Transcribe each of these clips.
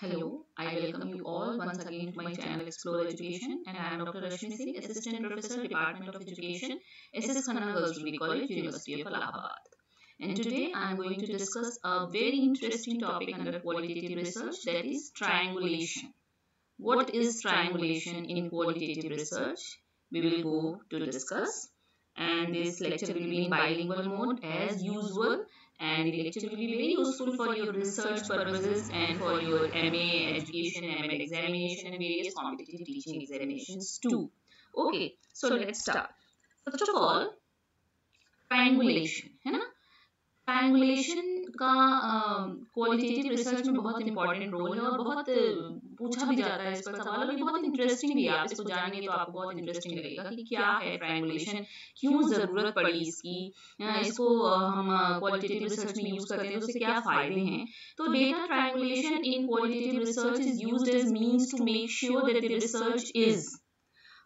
Hello, I welcome you all once again to my channel Explore Education and I am Dr. Rashmi Singh, Assistant Professor, Department of Education, SS Khanna Girls College, University of Allahabad. And today I am going to discuss a very interesting topic under qualitative research that is triangulation. What is triangulation in qualitative research? We will go to discuss and this lecture will be in bilingual mode as usual and the lecture will be very useful for your research purposes and for your MA education, MA examination and various competitive teaching examinations too. Okay, so let's start. First of all, triangulation है ना triangulation का qualitative research में बहुत important role है और बहुत पूछा भी जाता है इस पर सवाल और ये बहुत इंटरेस्टिंग भी है आप इसको जानेंगे तो आपको बहुत इंटरेस्टिंग लगेगा कि क्या है ट्रायंगुलेशन क्यों ज़रूरत पड़ी इसकी इसको हम क्वालिटेटिव रिसर्च में यूज़ करते हैं तो उससे क्या फ़ायदे हैं? तो data triangulation in qualitative research is used as means to make sure that the research is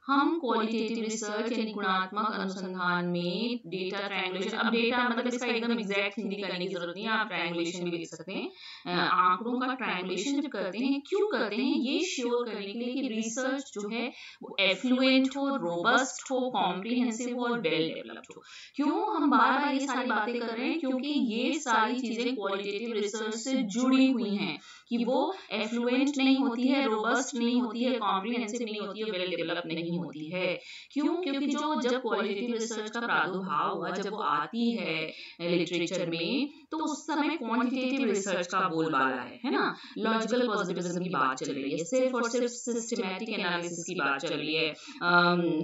हम क्वालिटेटिव रिसर्च यानी गुणात्मक अनुसंधान में डेटा ट्रायंगुलेशन अब डेटा मतलब इसका एकदम एग्जैक्ट हिंदी करने की ज़रूरत नहीं है, आप ट्रायंगुलेशन भी लिख सकते हैं। आंकड़ों का ट्रायंगुलेशन जब करते हैं, क्यों करते हैं, ये श्योर करने के लिए कि रिसर्च जो है, वो एफ्लुएंट हो रोबस्ट हो कॉम्प्रिहेंसिव हो और वेल डेवलप्ड हो। क्यों हम बार बार ये सारी बातें कर रहे हैं? क्योंकि ये सारी चीज़ें क्वालिटेटिव रिसर्च से जुड़ी हुई हैं। कि वो एफ्लुएंट नहीं होती है रोबस्ट नहीं होती है कॉम्प्रिहेंसिव नहीं होती है वेल डेवलप नहीं होती है। क्यों? क्योंकि जो जब क्वालिटेटिव रिसर्च का प्रादुर्भाव हुआ जब वो आती है लिटरेचर में तो उस समय क्वांटिटेटिव रिसर्च का बोलबाला है है ना? लॉजिकल पॉजिटिविज्म की बात चल रही है, सिर्फ़ और सिर्फ़ सिस्टमैटिक एनालिसिस की बात चल रही है।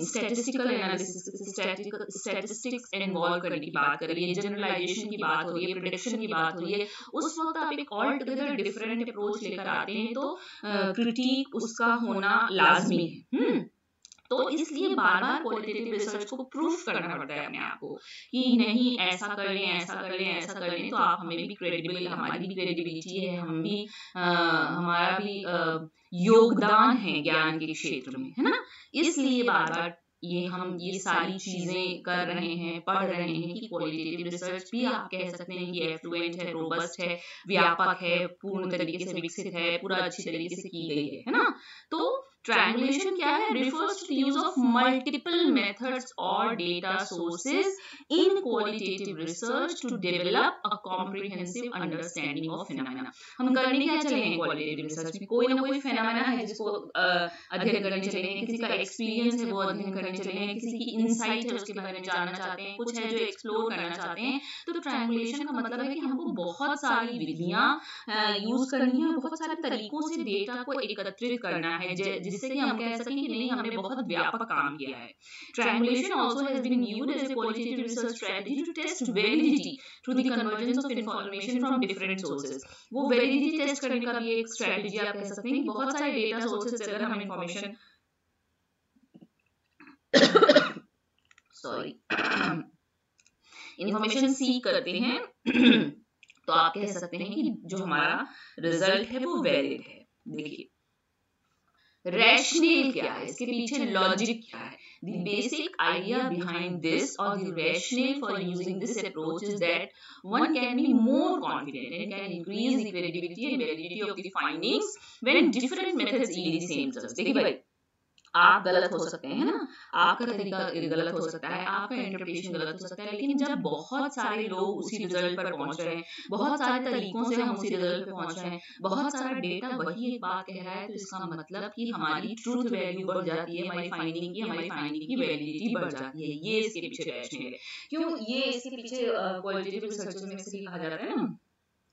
स्टैटिस्टिकल एनालिसिस स्टैटिस्टिक्स इन्वॉल्व करने की बात कर रही है जनरलाइजेशन की बात हो रही है प्रिडिक्शन की बात हो रही है। उस वक्त आप एक ऑल टुगेदर डिफरेंट अप्रोच लेकर आते हैं तो क्रिटिक उसका होना लाजमी है। हम्म? तो इसलिए बार बार क्वालिटेटिव रिसर्च को प्रूफ करना पड़ता है अपने आप को कि नहीं ऐसा कर लें ऐसा कर लें ऐसा कर लें तो आप हमें भी क्रेडिबल हमारी भी क्रेडिबिलिटी है हम भी आ, हमारा भी आ, योगदान है ज्ञान के क्षेत्र में है ना? इसलिए बार बार ये हम ये सारी चीज़ें कर रहे हैं पढ़ रहे हैं कि क्वालिटेटिव रिसर्च भी आप कह सकते हैं कि एफ्लुएंट है रोबस्ट है व्यापक है पूर्ण तरीके से विकसित है पूरा अच्छी तरीके से की गई है है ना? तो ट्रैंगुलेशन क्या है? Refers to use of multiple methods और data sources in qualitative research to develop a comprehensive understanding of phenomena हम करने क्या चले हैं? क्वालिटेटिव रिसर्च में कोई ना कोई फेनोमेना है जिसको अध्ययन करने चले हैं, किसी का एक्सपीरियंस है, वो अध्ययन करने चले हैं, किसी की इनसाइट है, उसके बारे में जानना चाहते हैं, कुछ है जो एक्सप्लोर करना चाहते हैं। तो, तो ट्रैंगुलेशन का मतलब है कि हमको बहुत सारी विधियाँ यूज़ करनी है बहुत सारे तरीकों से डेटा को एकत्रित करना है जिससे कि हम कह सकें कि नहीं हमने बहुत व्यापक काम किया है। Triangulation also has been used as a qualitative research strategy to test validity through the convergence of information from different sources वो वैलिडिटी टेस्ट करने का भी एक स्ट्रेटजी आप कह सकते हैं कि बहुत सारे डेटा सोर्सेज से अगर हम इंफॉर्मेशन सॉरी इंफॉर्मेशन सीक करते हैं तो आप कह सकते हैं कि जो हमारा रिज़ल्ट है वो वैलिड है। देखिए रैशनल क्या है इसके पीछे लॉजिक क्या है the basic idea behind this or the rationale for using this approach is that one can be more confident and can increase the credibility and validity of the findings when different methods yield the same results देखिए भाई आप गलत हो सकते हैं ना? आपका तरीका गलत हो सकता है आपका इंटरप्रिटेशन गलत हो सकता है लेकिन जब बहुत सारे लोग उसी रिज़ल्ट पर पहुँच रहे हैं बहुत सारे तरीकों से हम उसी रिज़ल्ट पर पहुँच रहे हैं। बहुत सारा डेटा वही एक बात कह रहा है तो इसका मतलब कि हमारी ट्रूथ वैल्यू बढ़ जाती है हमारी फाइंडिंग की हमारी फाइंडिंग की वैलिडिटी बढ़ जाती है। ये इसके पीछे रैशनल है। क्यों? ये इसके पीछे क्वालिटेटिव रिसर्च में कहा जाता है ना?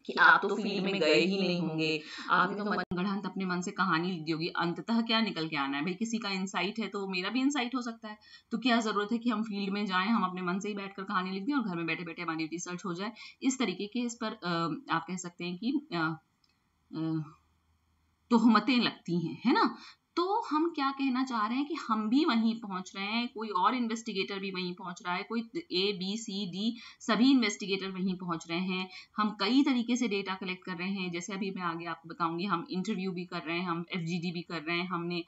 कि आप तो फ़ील्ड में गए ही नहीं होंगे। आपने तो मनगढ़ंत अपने मन से कहानी लिख दी होगी अंततः क्या निकल के आना है? भाई किसी का इंसाइट है तो मेरा भी इंसाइट हो सकता है। तो क्या ज़रूरत है कि हम फ़ील्ड में जाएँ हम अपने मन से ही बैठकर कहानी लिख दें और घर में बैठे बैठे हमारी रिसर्च हो जाए? इस तरीके के इस पर आप कह सकते हैं कि तोहमतें लगती हैं है ना? तो हम क्या कहना चाह रहे हैं कि हम भी वहीं पहुँच रहे हैं, कोई और इन्वेस्टिगेटर भी वहीं पहुँच रहा है, कोई ए बी सी डी सभी इन्वेस्टिगेटर वहीं पहुँच रहे हैं। हम कई तरीके से डेटा कलेक्ट कर रहे हैं, जैसे अभी मैं आगे आपको बताऊँगी, हम इंटरव्यू भी कर रहे हैं, हम एफजीडी भी कर रहे हैं, हमने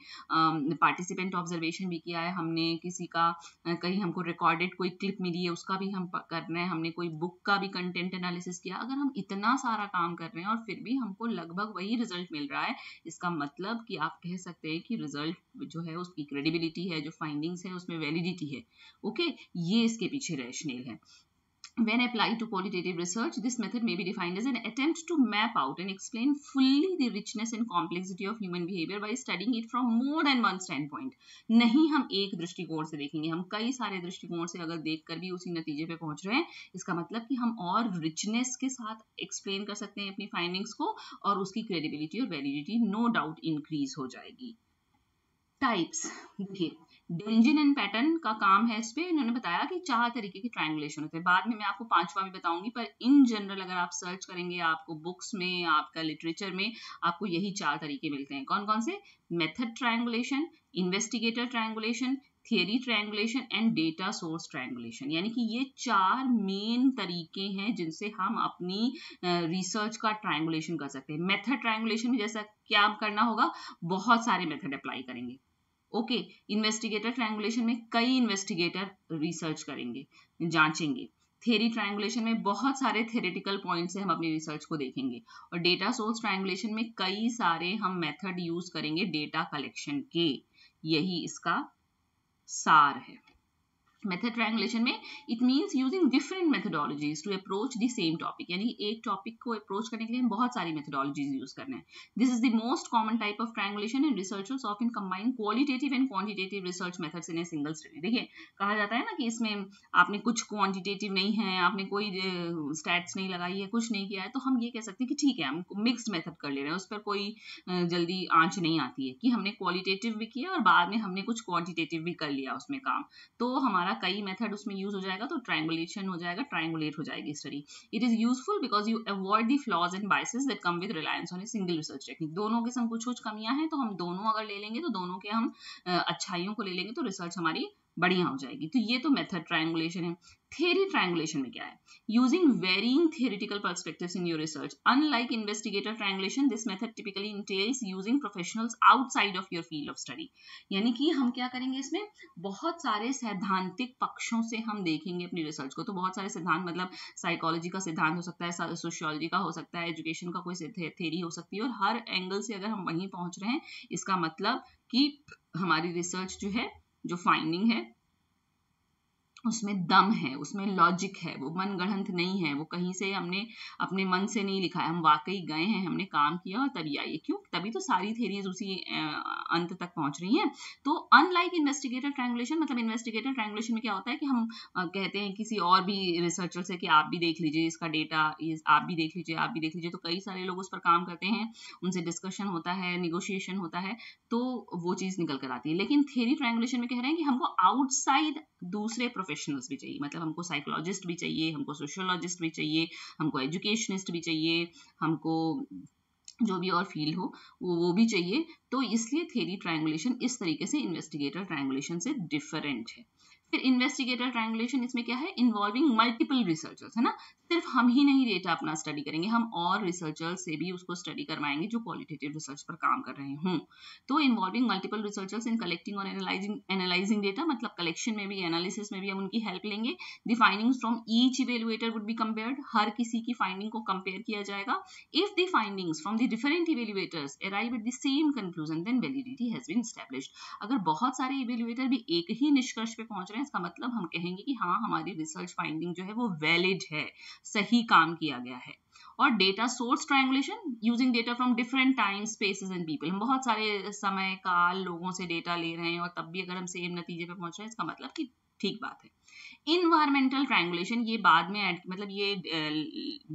पार्टिसिपेंट ऑब्जर्वेशन भी किया है, हमने किसी का कहीं हमको रिकॉर्डेड कोई क्लिप मिली है, उसका भी हम कर रहे हैं, हमने कोई बुक का भी कंटेंट एनालिसिस किया। अगर हम इतना सारा काम कर रहे हैं और फिर भी हमको लगभग वही रिज़ल्ट मिल रहा है, इसका मतलब कि आप कह सकते हैं कि रिज़ल्ट जो है उसकी क्रेडिबिलिटी है जो फाइंडिंग्स है उसमें वैलिडिटी है ओके ये इसके पीछे रैशनल है When applied to qualitative research, this method may be defined as an attempt to map out and explain fully the richness and complexity of human behavior by studying it from more than one standpoint. नहीं हम एक दृष्टिकोण से देखेंगे हम कई सारे दृष्टिकोण से अगर देखकर भी उसी नतीजे पे पहुँच रहे हैं इसका मतलब कि हम और रिचनेस के साथ एक्सप्लेन कर सकते हैं अपनी फाइंडिंग्स को और उसकी क्रेडिबिलिटी और वैलिडिटी नो डाउट इंक्रीज हो जाएगी टाइप्स देखिए डेंजिन एंड पैटर्न का काम है इस पर इन्होंने बताया कि चार तरीके के ट्रायंगुलेशन होते हैं। बाद में मैं आपको पांचवा भी बताऊँगी, पर इन जनरल अगर आप सर्च करेंगे आपको बुक्स में, आपका लिटरेचर में, आपको यही चार तरीके मिलते हैं। कौन कौन से? Method triangulation investigator triangulation theory triangulation and data source triangulation यानी कि ये चार मेन तरीके हैं जिनसे हम अपनी रिसर्च का ट्रायंगुलेशन कर सकते हैं। मेथड ट्रायंगुलेशन में जैसा क्या करना होगा, बहुत सारे मेथड अप्लाई करेंगे। ओके इन्वेस्टिगेटर ट्रायंगुलेशन में कई इन्वेस्टिगेटर रिसर्च करेंगे, जांचेंगे। थेरी ट्रायंगुलेशन में बहुत सारे थेरेटिकल पॉइंट से हम अपनी रिसर्च को देखेंगे और डेटा सोर्स ट्रायंगुलेशन में कई सारे हम मेथड यूज़ करेंगे डेटा कलेक्शन के। यही इसका सार है। मेथड ट्रायंगुलेशन में it means using different methodologies to approach the same topic यानी एक टॉपिक को अप्रोच करने के लिए हम बहुत सारी मेथडोलॉजीज यूज़ करना है। This is the most common type of triangulation and researchers often combine qualitative and quantitative research methods in a single study देखिए, कहा जाता है ना कि इसमें आपने कुछ क्वांटिटेटिव नहीं है, आपने कोई स्टैट्स नहीं लगाई है, कुछ नहीं किया है तो हम ये कह सकते हैं कि ठीक है, हम मिक्सड मेथड कर ले रहे हैं, उस पर कोई जल्दी आँच नहीं आती है कि हमने क्वालिटेटिव भी किया और बाद में हमने कुछ क्वांटिटेटिव भी कर लिया उसमें काम। तो हमारा हमारा कई मेथड उसमें यूज़ हो जाएगा तो ट्रायंगुलेशन हो जाएगा ट्रायंगुलेट हो जाएगी study it is useful because you avoid the flaws and biases that come with reliance on a single research technique दोनों के संग कुछ कुछ कमियाँ हैं तो हम दोनों अगर ले लेंगे तो दोनों के हम अच्छाइयों को ले लेंगे तो रिसर्च हमारी बढ़िया हो जाएगी. तो ये तो मेथड ट्रायंगुलेशन है. थेरी ट्रैंगुलेशन में क्या है? Using varying theoretical perspective in your research unlike investigator triangulation this method typically entails using professionals outside of your field of study यानी कि हम क्या करेंगे इसमें? बहुत सारे सैद्धांतिक पक्षों से हम देखेंगे अपनी रिसर्च को। तो बहुत सारे सिद्धांत मतलब साइकोलॉजी का सिद्धांत हो सकता है सोशियोलॉजी का हो सकता है एजुकेशन का कोई थेरी हो सकती है। और हर एंगल से अगर हम वहीं पहुँच रहे हैं, इसका मतलब कि हमारी रिसर्च जो है, जो फाइंडिंग है उसमें दम है, उसमें लॉजिक है, वो मन गढ़ंत नहीं है, वो कहीं से हमने अपने मन से नहीं लिखा है। हम वाकई गए हैं, हमने काम किया और तभी आई क्यों? तभी तो सारी थेरीज उसी अंत तक पहुँच रही हैं। तो अनलाइक इन्वेस्टिगेटर ट्रायंगुलेशन मतलब इन्वेस्टिगेटर ट्रायंगुलेशन में क्या होता है कि हम कहते हैं किसी और भी रिसर्चर से कि आप भी देख लीजिए इसका डेटा आप भी देख लीजिए, आप भी देख लीजिए। तो कई सारे लोग उस पर काम करते हैं, उनसे डिस्कशन होता है निगोशिएशन होता है तो वो चीज़ निकल कर आती है। लेकिन थेरी ट्रायंगुलेशन में कह रहे हैं कि हमको आउटसाइड दूसरे प्रोफेशनल्स भी चाहिए मतलब हमको साइकोलॉजिस्ट भी चाहिए, हमको सोशोलॉजिस्ट भी चाहिए, हमको एजुकेशनिस्ट भी चाहिए, हमको जो भी और फ़ील्ड हो, वो वो भी चाहिए। तो इसलिए थेरी ट्रायंगुलेशन इस तरीके से इन्वेस्टिगेटर ट्रायंगुलेशन से डिफरेंट है। फिर इन्वेस्टिगेटर ट्रायंगुलेशन इसमें क्या है? इन्वॉल्विंग मल्टीपल रिसर्चर्स है ना? सिर्फ़ हम ही नहीं डेटा अपना स्टडी करेंगे, हम और रिसर्चर्स से भी उसको स्टडी करवाएँगे जो क्वालिटेटिव रिसर्च पर काम कर रहे हों। तो involving multiple researchers in collecting और एनालाइजिंग एनालाइजिंग डेटा मतलब कलेक्शन में भी एनालिसिस में भी हम उनकी हेल्प लेंगे। The from each evaluator would be compared हर किसी की फाइंडिंग को कंपेयर किया जाएगा। If the findings from the different evaluators arrive at the same conclusion then validity has been established अगर बहुत सारे इवेलुएटर भी एक ही निष्कर्ष पे पहुँच रहे हैं इसका मतलब हम कहेंगे कि हाँ हमारी रिसर्च फाइंडिंग जो है वो वैलिड है, सही काम किया गया है। और data source triangulation using data from different time spaces and people हम बहुत सारे समय, काल, लोगों से डेटा ले रहे हैं और तब भी अगर हम सेम नतीजे पे पहुँच रहे हैं, इसका मतलब कि ठीक बात है। इन्वायरमेंटल ट्रायंगुलेशन ये बाद में मतलब ये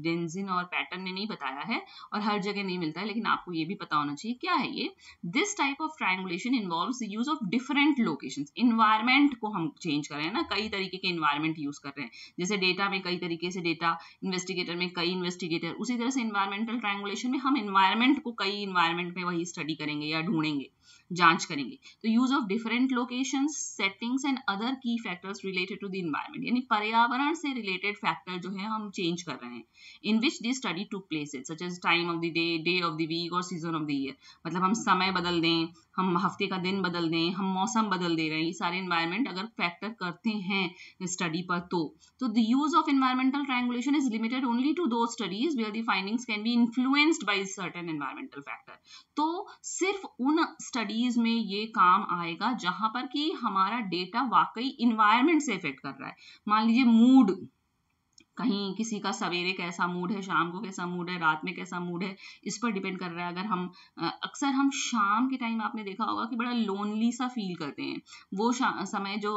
डेंजिन और पैटर्न ने नहीं बताया है और हर जगह नहीं मिलता है, लेकिन आपको ये भी पता होना चाहिए, क्या है ये? This type of triangulation involve use of different location environment को हम चेंज कर रहे हैं ना, कई तरीके के इन्वायरमेंट यूज़ कर रहे हैं। जैसे डेटा में कई तरीके से डेटा इन्वेस्टिगेटर में कई इन्वेस्टिगेटर उसी तरह से इन्वायरमेंटल ट्रायंगुलेशन में हम इन्वायरमेंट को कई इन्वायरमेंट में वही स्टडी करेंगे या ढूंढेंगे। जाँच करेंगे। तो use of different location settings and other key factors related to the environment यानी पर्यावरण से रिलेटेड फैक्टर जो है, हम चेंज कर रहे हैं। In which this study to places such as time of the day day of the week और सीज़न ऑफ़ द ईयर मतलब हम समय बदल दें हम हफ़्ते का दिन बदल दें, हम मौसम बदल दे रहे हैं, ये सारे इन्वायरमेंट अगर फैक्टर करते हैं स्टडी पर तो। तो the use of environmental triangulation is limited only to those studies where the findings can be influenced by certain environmental factor तो सिर्फ़ उन स्टडीज़ में ये काम आएगा जहाँ पर कि हमारा डेटा वाकई इन्वायरमेंट से इफ़ेक्ट कर रहा है। मान लीजिए मूड कहीं किसी का सवेरे कैसा मूड है, शाम को कैसा मूड है, रात में कैसा मूड है, इस पर डिपेंड कर रहा है। अगर हम अक्सर हम शाम के टाइम आपने देखा होगा कि बड़ा लोनली सा फील करते हैं। वो समय जो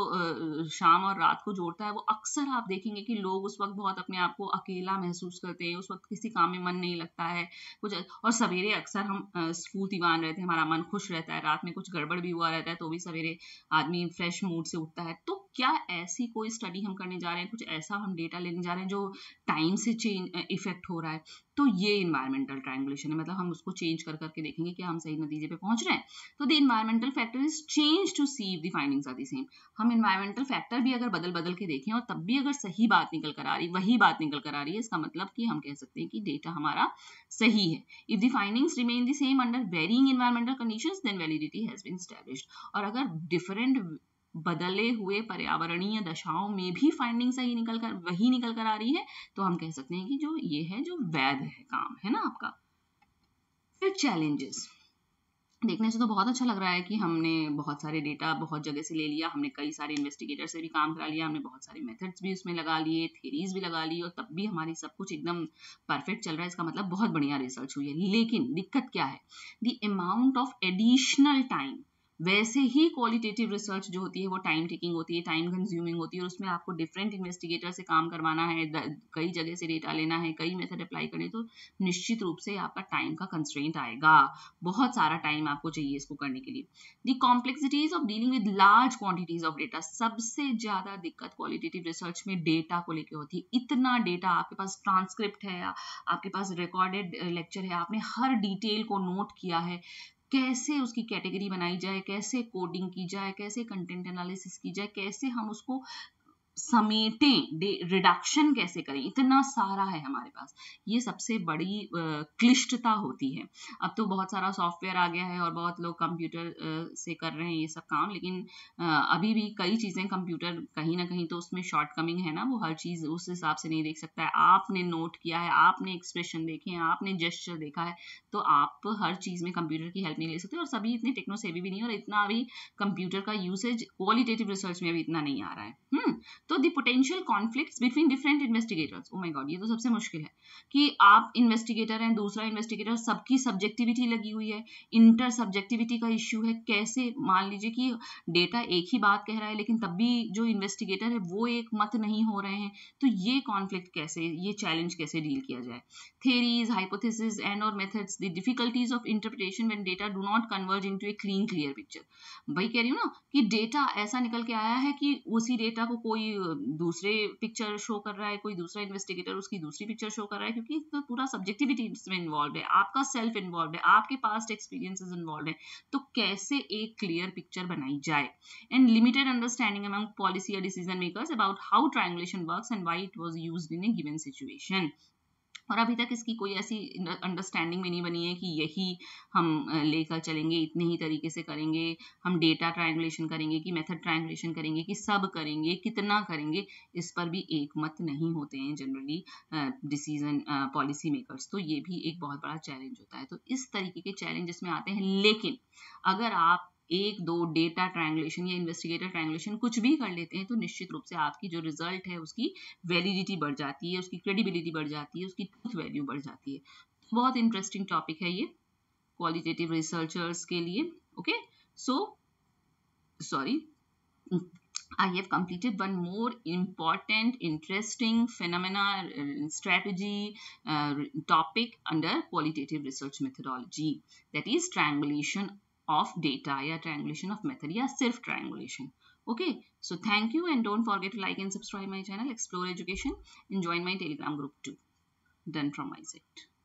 शाम और रात को जोड़ता है, वो अक्सर आप देखेंगे कि लोग उस वक्त बहुत अपने आप को अकेला महसूस करते हैं, उस वक्त किसी काम में मन नहीं लगता है, कुछ, और सवेरे अक्सर हम स्फूर्तिवान रहते हैं, हमारा मन खुश रहता है, रात में कुछ गड़बड़ भी हुआ रहता है तो भी सवेरे आदमी फ्रेश मूड से उठता है। तो क्या ऐसी कोई स्टडी हम करने जा रहे हैं? कुछ ऐसा हम डेटा लेने जा रहे हैं जो टाइम से चेंज इफ़ेक्ट हो रहा है। तो ये इन्वायरमेंटल ट्रायंगुलेशन है। मतलब हम उसको चेंज कर करके देखेंगे कि हम सही नतीजे पे पहुँच रहे हैं। तो the environmental factor is change to see the findings are the same हम इन्वायरमेंटल फैक्टर भी अगर बदल बदल के देखें और तब भी अगर सही बात निकल कर आ रही, वही बात निकल कर आ रही है, इसका मतलब कि हम कह सकते हैं कि डेटा हमारा सही है। If the findings remain the same under varying environmental conditions then validity has been established और अगर डिफरेंट बदले हुए पर्यावरणीय दशाओं में भी फाइंडिंग सही निकल कर वही निकल कर आ रही है तो हम कह सकते हैं कि जो ये है, जो वैध है काम, है ना आपका? फिर चैलेंजेस देखने से तो बहुत अच्छा लग रहा है कि हमने बहुत सारे डेटा बहुत जगह से ले लिया, हमने कई सारे इन्वेस्टिगेटर से भी काम करा लिया, हमने बहुत सारे मेथड्स भी उसमें लगा लिए थेरीज भी लगा ली और तब भी हमारी सब कुछ एकदम परफेक्ट चल रहा है। इसका मतलब बहुत बढ़िया रिसर्च हुई है। लेकिन दिक्कत क्या है? The amount of additional time वैसे ही क्वालिटेटिव रिसर्च जो होती है, वो टाइम टेकिंग होती है टाइम कंज्यूमिंग होती है और उसमें आपको डिफरेंट इन्वेस्टिगेटर से काम करवाना है कई जगह से डेटा लेना है, कई मेथड अप्लाई करने तो निश्चित रूप से आपका टाइम का कंस्ट्रेंट आएगा। बहुत सारा टाइम आपको चाहिए इसको करने के लिए। The complexities of dealing with large quantities of data सबसे ज़्यादा दिक्कत क्वालिटेटिव रिसर्च में डेटा को लेकर होती है। इतना डेटा आपके पास ट्रांसक्रिप्ट है, आपके पास रिकॉर्डेड लेक्चर है, आपने हर डिटेल को नोट किया है कैसे उसकी कैटेगरी बनाई जाए, कैसे कोडिंग की जाए, कैसे कंटेंट एनालिसिस की जाए, कैसे हम उसको समेटें रिडक्शन कैसे करें? इतना सारा है हमारे पास। ये सबसे बड़ी क्लिष्टता होती है। अब तो बहुत सारा सॉफ्टवेयर आ गया है और बहुत लोग कंप्यूटर से कर रहे हैं ये सब काम, लेकिन अभी भी कई चीज़ें कंप्यूटर कहीं ना कहीं तो उसमें शॉर्ट कमिंग है ना, वो हर चीज़ उस हिसाब से नहीं देख सकता है। आपने नोट किया है, आपने एक्सप्रेशन देखे हैं, आपने जेस्चर देखा है तो आप हर चीज़ में कंप्यूटर की हेल्प नहीं ले सकते और सभी इतने टेक्नो सेवी भी नहीं और इतना अभी कंप्यूटर का यूसेज क्वालिटेटिव रिसर्च में अभी इतना नहीं आ रहा है। हम्म तो the potential conflict between different investigators oh my God ये तो सबसे मुश्किल है कि आप इन्वेस्टिगेटर हैं, दूसरा इन्वेस्टिगेटर सबकी सब्जेक्टिविटी लगी हुई है इंटर सब्जेक्टिविटी का इश्यू है, कैसे? मान लीजिए कि डेटा एक ही बात कह रहा है, लेकिन तब भी जो इन्वेस्टिगेटर है, वो एक मत नहीं हो रहे हैं। तो ये कॉन्फ्लिक्ट कैसे, ये चैलेंज कैसे डील किया जाए? Theories hypotheses and or methods, the difficulties of interpretation when data do not converge into a clean clear picture भाई कह रही हूँ ना कि डेटा ऐसा निकल के आया है कि उसी डेटा को कोई दूसरे पिक्चर शो कर रहा है, कोई दूसरा इन्वेस्टिगेटर उसकी दूसरी पिक्चर शो कर रहा है, क्योंकि तो पूरा सब्जेक्टिविटी इसमें इन्वॉल्व है, आपका सेल्फ इन्वॉल्व है, आपके पास्ट एक्सपीरियंसेस इन्वॉल्व है तो कैसे एक क्लियर पिक्चर बनाई जाए? And limited understanding among policy या decision makers about how triangulation works and why it was use in a given situation और अभी तक इसकी कोई ऐसी अंडरस्टैंडिंग भी नहीं बनी है कि यही हम लेकर चलेंगे, इतने ही तरीके से करेंगे, हम डेटा ट्रायंगुलेशन करेंगे कि मेथड ट्रायंगुलेशन करेंगे, कि सब करेंगे, कितना करेंगे, इस पर भी एक मत नहीं होते हैं जनरली डिसीज़न पॉलिसी मेकर्स तो ये भी एक बहुत बड़ा चैलेंज होता है। तो इस तरीके के चैलेंज इसमें आते हैं। लेकिन अगर आप एक दो डेटा ट्रायंगुलेशन या इन्वेस्टिगेटर ट्रायंगुलेशन कुछ भी कर लेते हैं तो निश्चित रूप से आपकी जो रिज़ल्ट है उसकी वैलिडिटी बढ़ जाती है उसकी क्रेडिबिलिटी बढ़ जाती है उसकी ट्रूथ वैल्यू बढ़ जाती है बहुत इंटरेस्टिंग टॉपिक है ये क्वालिटेटिव रिसर्चर्स के लिए okay so sorry have completed one more important, interesting phenomena uh, strategy topic under qualitative research methodology. That is triangulation of data या triangulation of method या self triangulation. Okay, so thank you and don't forget to like and subscribe my channel Explore Education and join my telegram group too. Done from my side.